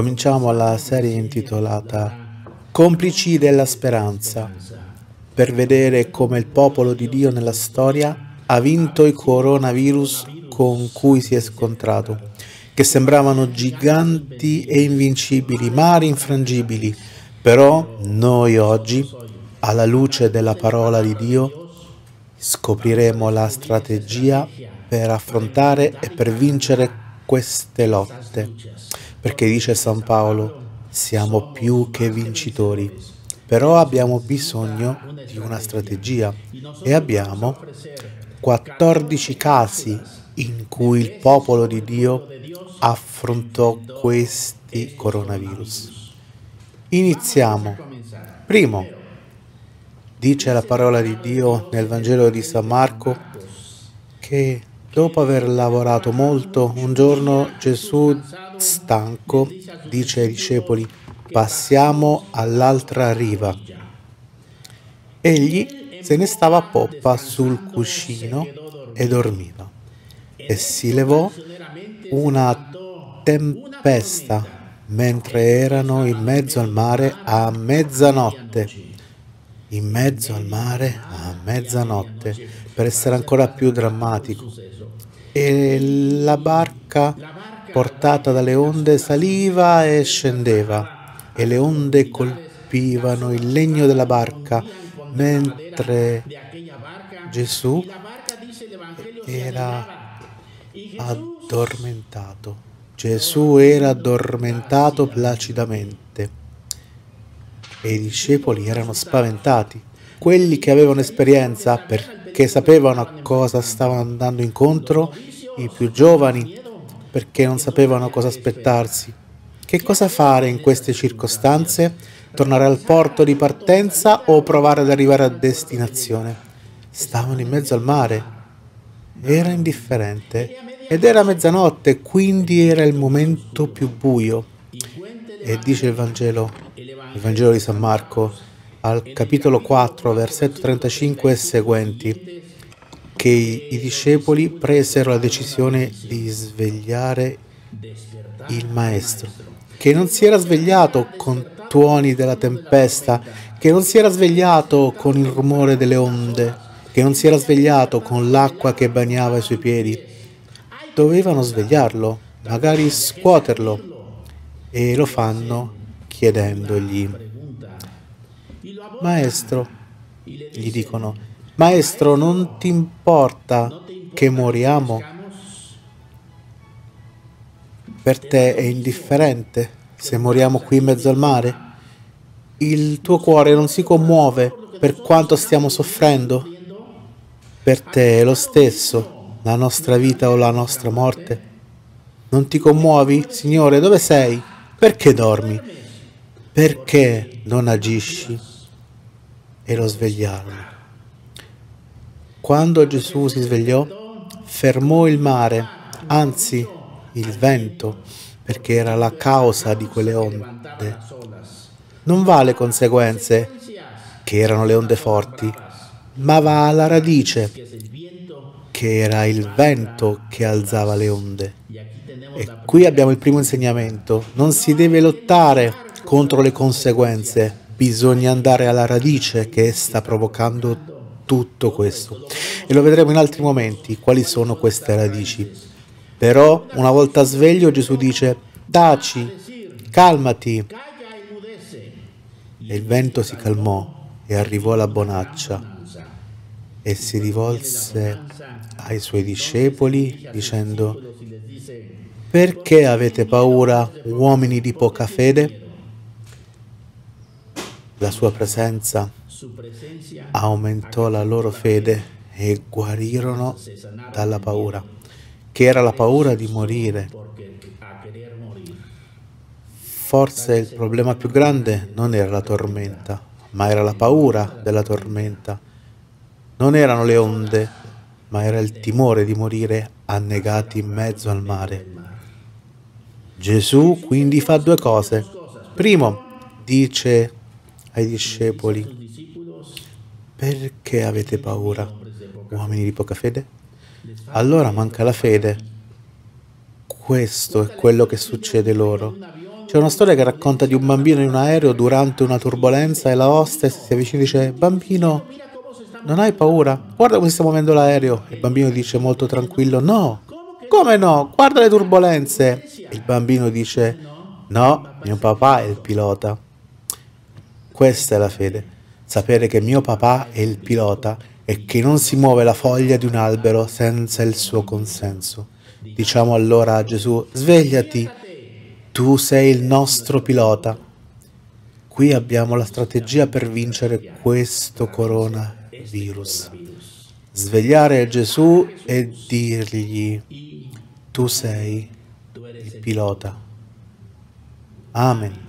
Cominciamo la serie intitolata Complici della speranza per vedere come il popolo di Dio nella storia ha vinto i coronavirus con cui si è scontrato, che sembravano giganti e invincibili, mari infrangibili, però noi oggi, alla luce della parola di Dio, scopriremo la strategia per affrontare e per vincere queste lotte, perché dice San Paolo, siamo più che vincitori, però abbiamo bisogno di una strategia e abbiamo 14 casi in cui il popolo di Dio affrontò questi coronavirus. Iniziamo. Primo, dice la parola di Dio nel Vangelo di San Marco che Dopo aver lavorato molto, un giorno Gesù, stanco, dice ai discepoli, passiamo all'altra riva. Egli se ne stava a poppa sul cuscino e dormiva. E si levò una tempesta mentre erano in mezzo al mare a mezzanotte. In mezzo al mare a mezzanotte, per essere ancora più drammatico e la barca portata dalle onde saliva e scendeva e le onde colpivano il legno della barca mentre Gesù era addormentato. Gesù era addormentato placidamente e i discepoli erano spaventati. Quelli che avevano esperienza per che sapevano a cosa stavano andando incontro, i più giovani perché non sapevano cosa aspettarsi. Che cosa fare in queste circostanze? Tornare al porto di partenza o provare ad arrivare a destinazione? Stavano in mezzo al mare. Era indifferente ed era mezzanotte, quindi era il momento più buio. E dice il Vangelo, il Vangelo di San Marco, al capitolo 4, versetto 35 e seguenti, che i discepoli presero la decisione di svegliare il Maestro, che non si era svegliato con tuoni della tempesta, che non si era svegliato con il rumore delle onde, che non si era svegliato con l'acqua che bagnava i suoi piedi. Dovevano svegliarlo, magari scuoterlo, e lo fanno chiedendogli Maestro, gli dicono, Maestro, non ti importa che moriamo? Per te è indifferente se moriamo qui in mezzo al mare? Il tuo cuore non si commuove per quanto stiamo soffrendo? Per te è lo stesso, la nostra vita o la nostra morte? Non ti commuovi, Signore? Dove sei? Perché dormi? Perché non agisci? e lo svegliarono. Quando Gesù si svegliò, fermò il mare, anzi il vento, perché era la causa di quelle onde. Non va alle conseguenze, che erano le onde forti, ma va alla radice, che era il vento che alzava le onde. E qui abbiamo il primo insegnamento. Non si deve lottare contro le conseguenze, bisogna andare alla radice che sta provocando tutto questo. E lo vedremo in altri momenti, quali sono queste radici. Però, una volta sveglio, Gesù dice, taci, calmati. E il vento si calmò e arrivò la bonaccia e si rivolse ai suoi discepoli dicendo, perché avete paura, uomini di poca fede? La sua presenza aumentò la loro fede e guarirono dalla paura, che era la paura di morire. Forse il problema più grande non era la tormenta, ma era la paura della tormenta. Non erano le onde, ma era il timore di morire annegati in mezzo al mare. Gesù quindi fa due cose. Primo, dice ai discepoli, perché avete paura, uomini di poca fede? Allora manca la fede. Questo è quello che succede loro. C'è una storia che racconta di un bambino in un aereo durante una turbolenza e la hostess si avvicina e dice bambino non hai paura? Guarda come sta muovendo l'aereo. Il bambino dice molto tranquillo no. Come no? Guarda le turbulenze. Il bambino dice no, mio papà è il pilota. Questa è la fede, sapere che mio papà è il pilota e che non si muove la foglia di un albero senza il suo consenso. Diciamo allora a Gesù, svegliati, tu sei il nostro pilota. Qui abbiamo la strategia per vincere questo coronavirus. Svegliare Gesù e dirgli, tu sei il pilota. Amen.